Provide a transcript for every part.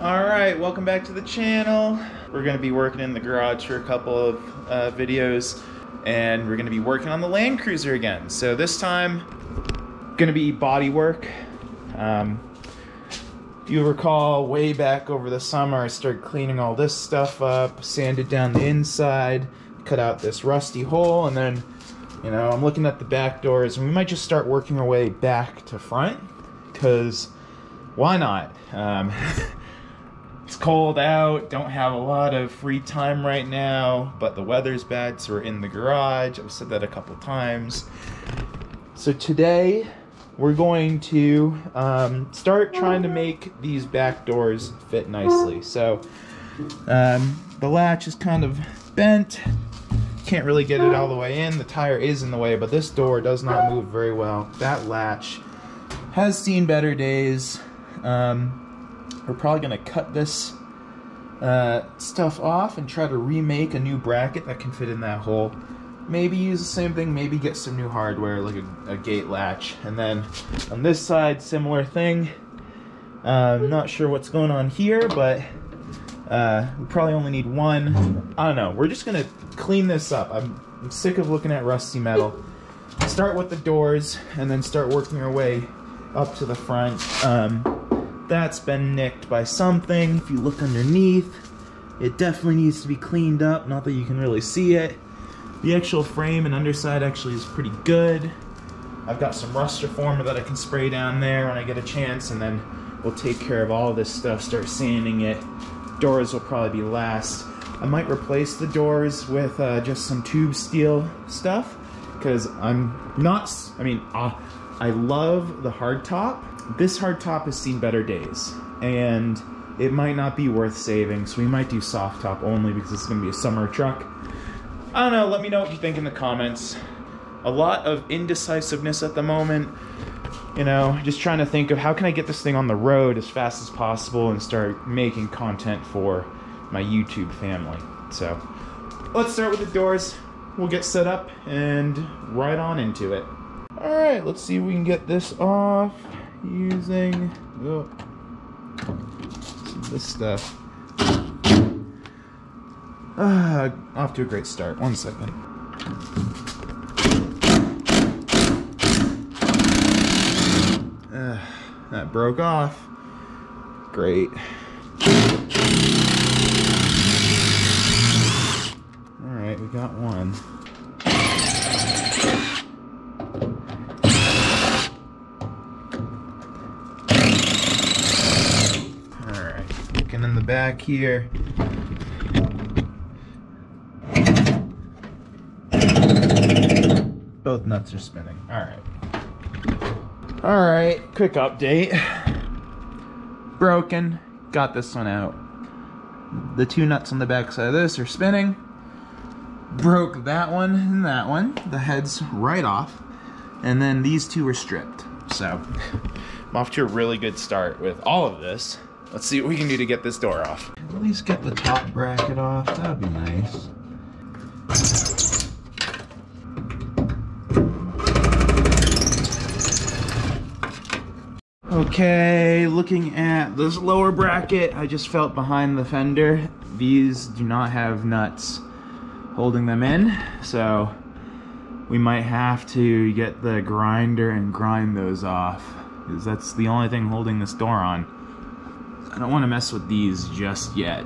Alright, welcome back to the channel. We're to be working in the garage for a couple of uh, videos, and we're to be working on the Land Cruiser again. So this time, to be body work. Um, you recall, way back over the summer, I started cleaning all this stuff up, sanded down the inside, cut out this rusty hole, and then, you know, I'm looking at the back doors, and we might just start working our way back to front, because why not? Um, cold out, don't have a lot of free time right now, but the weather's bad, so we're in the garage. I've said that a couple times. So today, we're going to um, start trying to make these back doors fit nicely. So um, the latch is kind of bent. Can't really get it all the way in. The tire is in the way, but this door does not move very well. That latch has seen better days. Um, we're probably going to cut this uh, stuff off and try to remake a new bracket that can fit in that hole. Maybe use the same thing, maybe get some new hardware like a, a gate latch. And then on this side, similar thing. Uh, not sure what's going on here, but uh, we probably only need one. I don't know. We're just going to clean this up. I'm, I'm sick of looking at rusty metal. Start with the doors and then start working our way up to the front. Um, that's been nicked by something. If you look underneath, it definitely needs to be cleaned up. Not that you can really see it. The actual frame and underside actually is pretty good. I've got some rust reformer that I can spray down there when I get a chance, and then we'll take care of all this stuff, start sanding it. Doors will probably be last. I might replace the doors with uh, just some tube steel stuff, because I'm not, I mean, uh, I love the hardtop, this hardtop has seen better days, and it might not be worth saving, so we might do soft top only because it's going to be a summer truck. I don't know, let me know what you think in the comments. A lot of indecisiveness at the moment. You know, just trying to think of how can I get this thing on the road as fast as possible and start making content for my YouTube family. So, let's start with the doors. We'll get set up and right on into it. Alright, let's see if we can get this off using oh, this stuff. Uh, off to a great start. One second. Uh, that broke off. Great. Alright, we got one. Back here. Both nuts are spinning. All right. All right, quick update. Broken. Got this one out. The two nuts on the back side of this are spinning. Broke that one and that one. The head's right off. And then these two are stripped. So, I'm off to a really good start with all of this. Let's see what we can do to get this door off. At least get the top bracket off. That'd be nice. Okay, looking at this lower bracket, I just felt behind the fender. These do not have nuts holding them in, so we might have to get the grinder and grind those off because that's the only thing holding this door on. I don't want to mess with these just yet.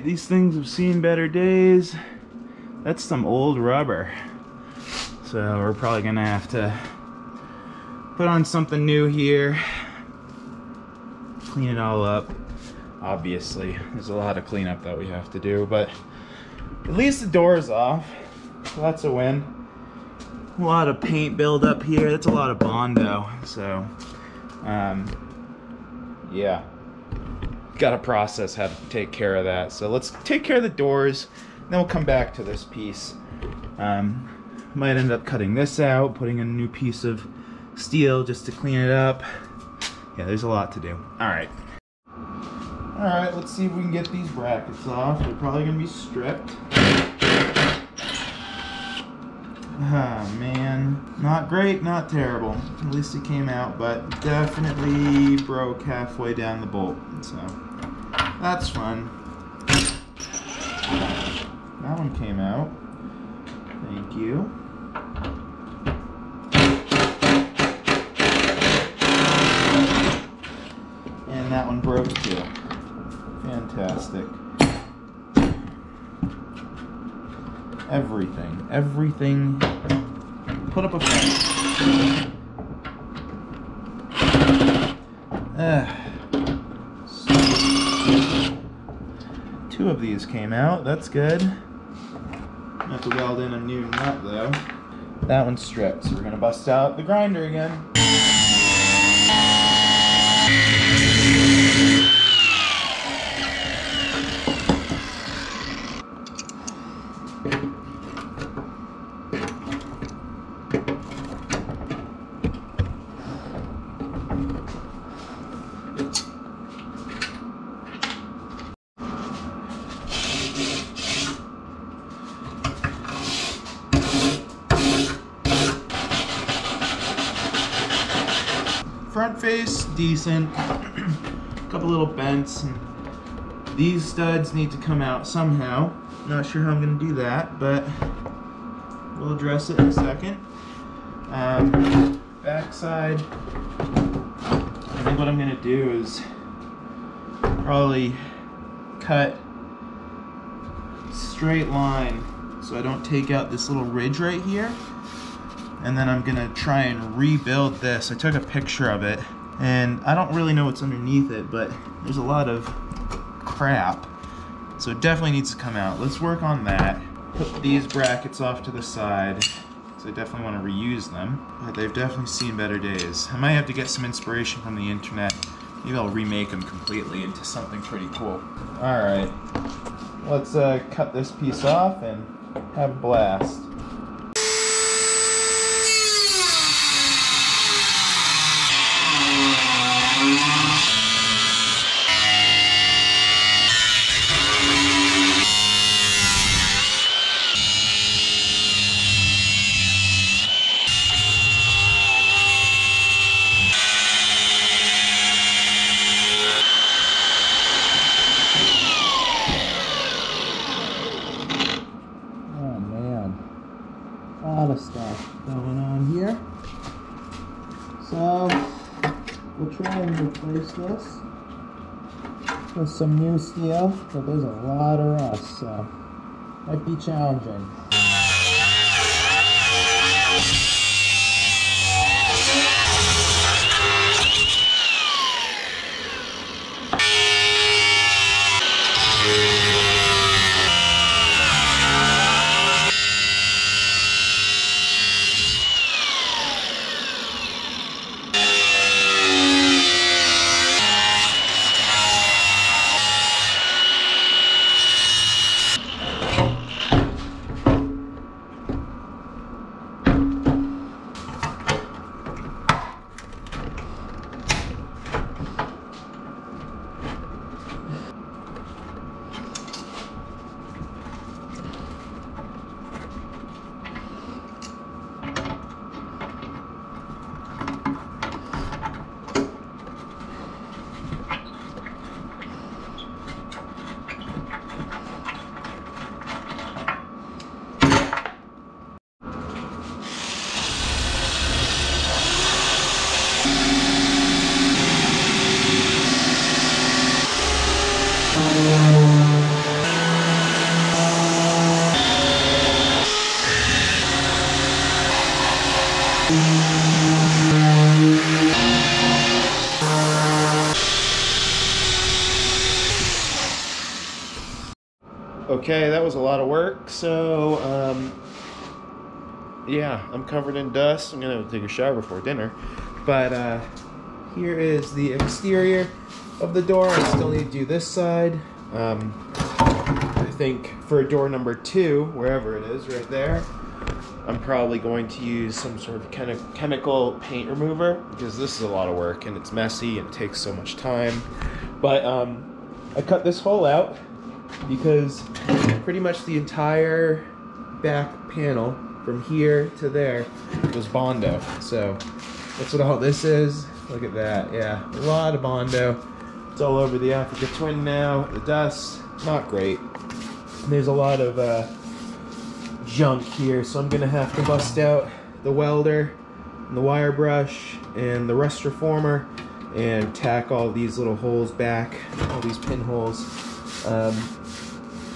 Alright, these things have seen better days. that's some old rubber. So we're probably gonna have to put on something new here. Clean it all up. Obviously, there's a lot of cleanup that we have to do, but at least the door is off. So that's a win. A lot of paint buildup here. That's a lot of Bondo. So, um, yeah. Got to process how to take care of that. So let's take care of the doors. Then we'll come back to this piece. Um, might end up cutting this out, putting in a new piece of steel just to clean it up. Yeah, there's a lot to do. All right. All right, let's see if we can get these brackets off. They're probably gonna be stripped. Ah, man. Not great, not terrible. At least it came out, but definitely broke halfway down the bolt. So, that's fun. That one came out. Thank you. And that one broke too. Fantastic. Everything. Everything. Put up a fence. Ugh. Two of these came out. That's good. I Have to weld in a new nut though. That one's stripped, so we're gonna bust out the grinder again. Face, decent. Couple little bends. And these studs need to come out somehow. Not sure how I'm gonna do that, but we'll address it in a second. Um, backside. I think what I'm gonna do is probably cut straight line so I don't take out this little ridge right here and then I'm gonna try and rebuild this. I took a picture of it and I don't really know what's underneath it, but there's a lot of crap. So it definitely needs to come out. Let's work on that. Put these brackets off to the side. So I definitely want to reuse them, but they've definitely seen better days. I might have to get some inspiration from the internet. Maybe I'll remake them completely into something pretty cool. All right, let's uh, cut this piece off and have a blast. With some new steel, but there's a lot of rust, so might be challenging. Okay, that was a lot of work. So, um, yeah, I'm covered in dust. I'm gonna take a shower before dinner. But uh, here is the exterior of the door. I still need to do this side. Um, I think for door number two, wherever it is, right there, I'm probably going to use some sort of chemi- chemical paint remover because this is a lot of work and it's messy and it takes so much time. But um, I cut this hole out because pretty much the entire back panel from here to there was Bondo. So that's what all this is. Look at that. Yeah, a lot of Bondo. It's all over the Africa Twin now. The dust, not great. And there's a lot of uh, junk here, so I'm gonna have to bust out the welder, and the wire brush, and the rust reformer, and tack all these little holes back, all these pinholes. Um,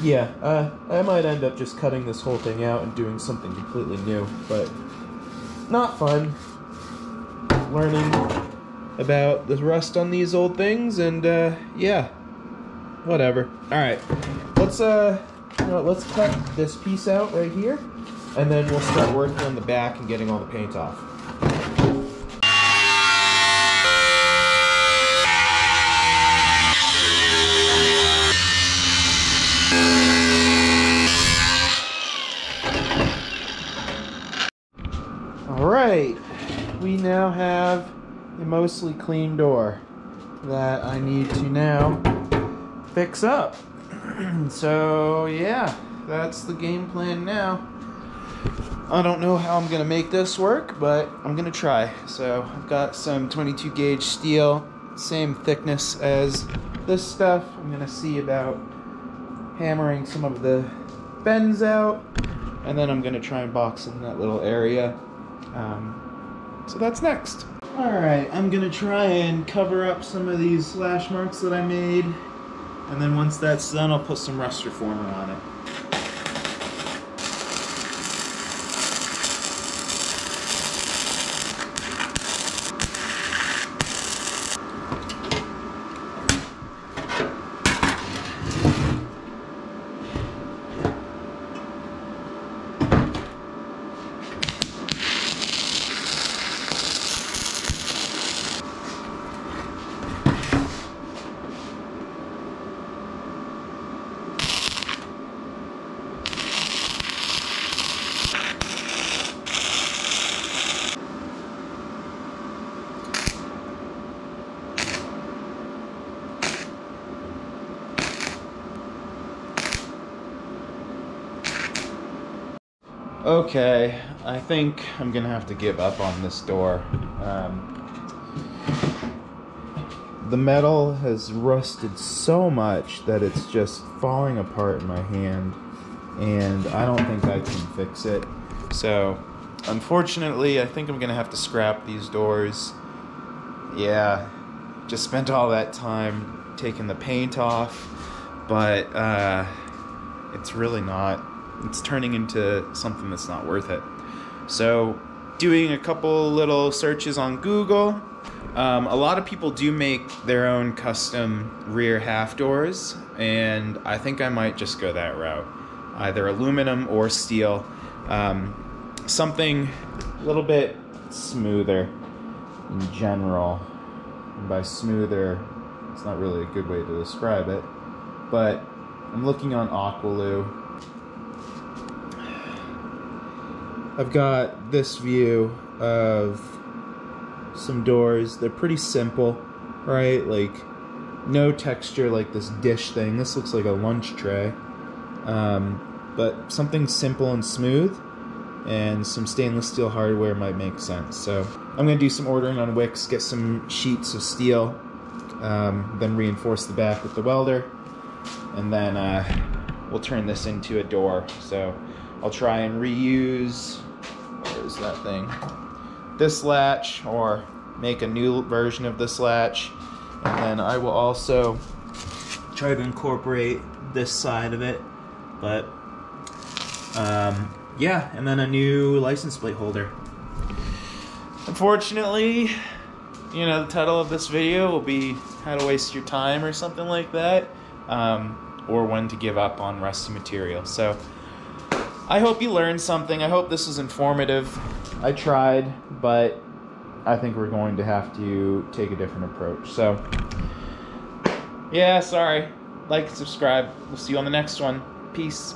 yeah, uh, I might end up just cutting this whole thing out and doing something completely new, but not fun. Learning about the rust on these old things, and uh, yeah, whatever. All right, let's uh, you know, let's cut this piece out right here, and then we'll start working on the back and getting all the paint off. Now have a mostly clean door that I need to now fix up. so yeah, that's the game plan now. I don't know how I'm gonna make this work, but I'm gonna try. So I've got some 22 gauge steel, same thickness as this stuff. I'm gonna see about hammering some of the bends out, and then I'm gonna try and box in that little area. Um, so that's next. All right, I'm gonna try and cover up some of these slash marks that I made, and then once that's done, I'll put some rust reformer on it. Okay, I think I'm gonna have to give up on this door. Um, the metal has rusted so much that it's just falling apart in my hand, and I don't think I can fix it. So, unfortunately, I think I'm gonna have to scrap these doors. Yeah, just spent all that time taking the paint off, but uh, it's really not it's turning into something that's not worth it. So, doing a couple little searches on Google, um, a lot of people do make their own custom rear half doors, and I think I might just go that route either aluminum or steel. Um, something a little bit smoother in general. And by smoother, it's not really a good way to describe it, but I'm looking on Aqualoo I've got this view of some doors. They're pretty simple, right? Like no texture like this dish thing. This looks like a lunch tray. Um, but something simple and smooth and some stainless steel hardware might make sense. So I'm going to do some ordering on Wix, get some sheets of steel, um, then reinforce the back with the welder, and then uh, we'll turn this into a door. So I'll try and reuse is that thing? This latch or make a new version of this latch. And then I will also try to incorporate this side of it. But um, yeah, and then a new license plate holder. unfortunately, you know, the title of this video will be how to waste your time or something like that, um, or when to give up on rusty material. So I hope you learned something. I hope this was informative. I tried, but I think we're going to have to take a different approach. So, yeah, sorry. Like, subscribe. We'll see you on the next one. Peace.